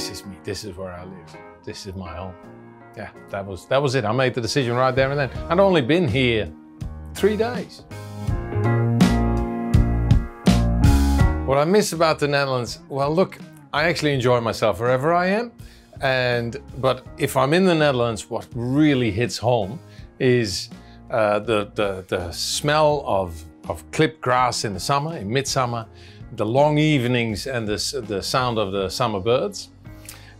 this is me. This is where I live. This is my home. Yeah, that was that was it. I made the decision right there and then. I'd only been here three days. What I miss about the Netherlands, well, look, I actually enjoy myself wherever I am. And but if I'm in the Netherlands, what really hits home is uh, the, the the smell of of clipped grass in the summer, in midsummer, the long evenings and the the sound of the summer birds.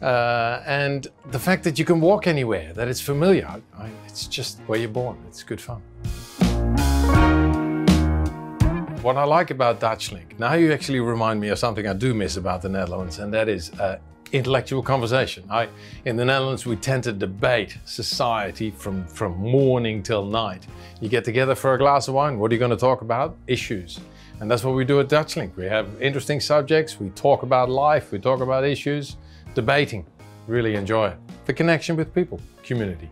Uh, and the fact that you can walk anywhere, that it's familiar, I, it's just where you're born. It's good fun. What I like about Dutchlink, now you actually remind me of something I do miss about the Netherlands, and that is uh, intellectual conversation. I, in the Netherlands, we tend to debate society from, from morning till night. You get together for a glass of wine, what are you going to talk about? Issues. And that's what we do at Dutchlink. We have interesting subjects, we talk about life, we talk about issues, debating. Really enjoy it. The connection with people, community.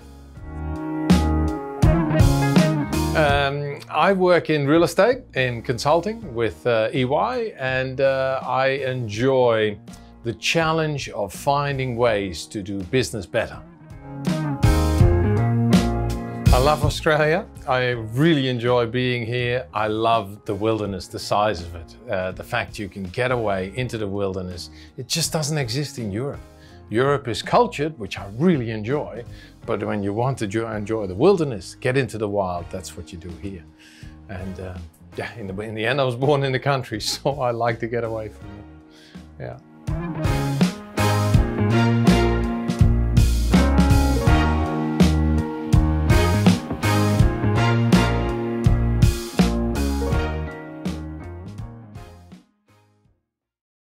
Um, I work in real estate, in consulting with uh, EY, and uh, I enjoy the challenge of finding ways to do business better. I love Australia. I really enjoy being here. I love the wilderness, the size of it, uh, the fact you can get away into the wilderness. It just doesn't exist in Europe. Europe is cultured, which I really enjoy, but when you want to enjoy the wilderness, get into the wild, that's what you do here. And uh, yeah, in the, in the end, I was born in the country, so I like to get away from it. Yeah.